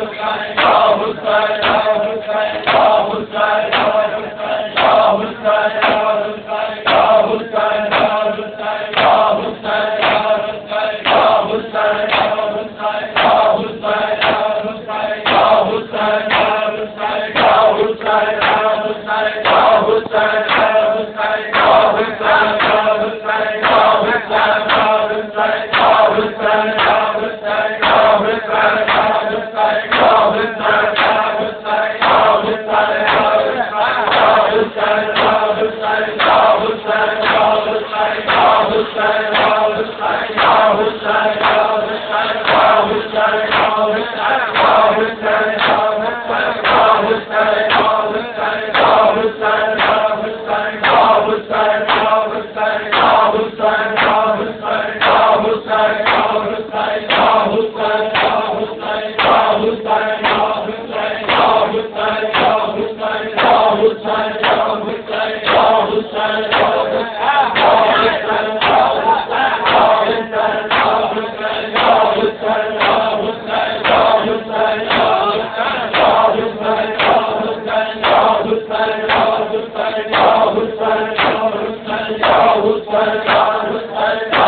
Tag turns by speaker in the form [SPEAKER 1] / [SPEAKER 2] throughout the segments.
[SPEAKER 1] Hussein, Ya Hussein, Ya Hussein,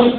[SPEAKER 1] Deus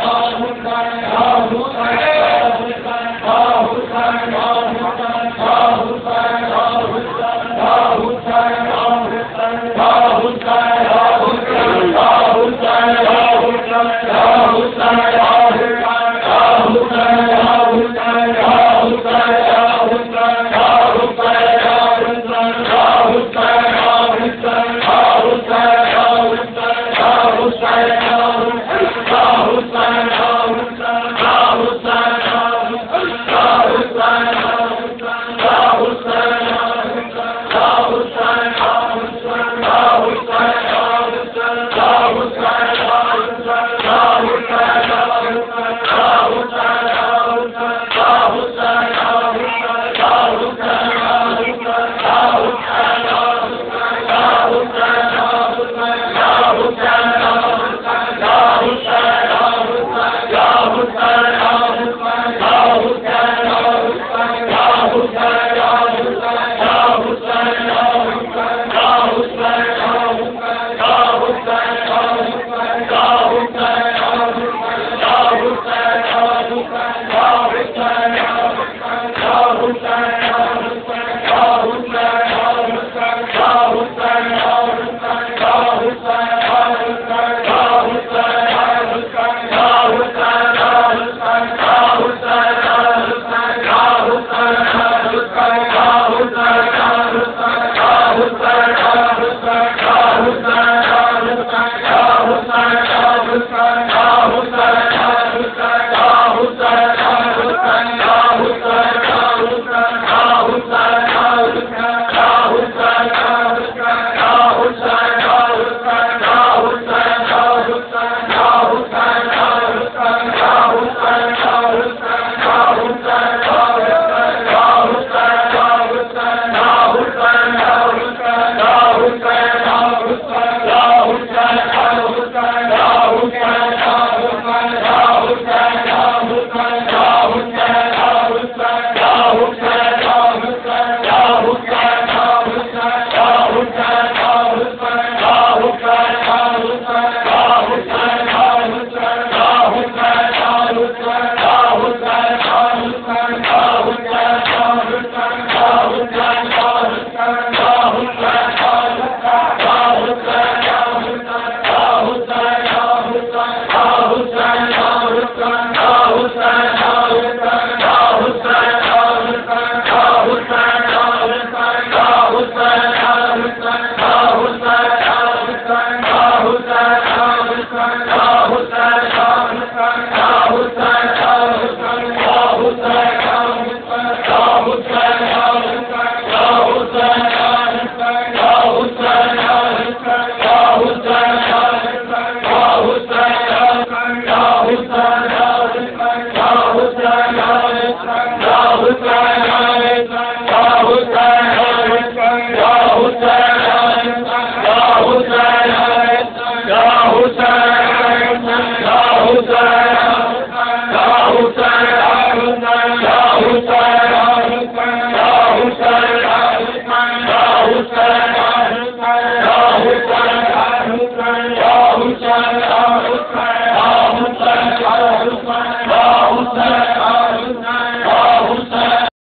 [SPEAKER 1] Islam.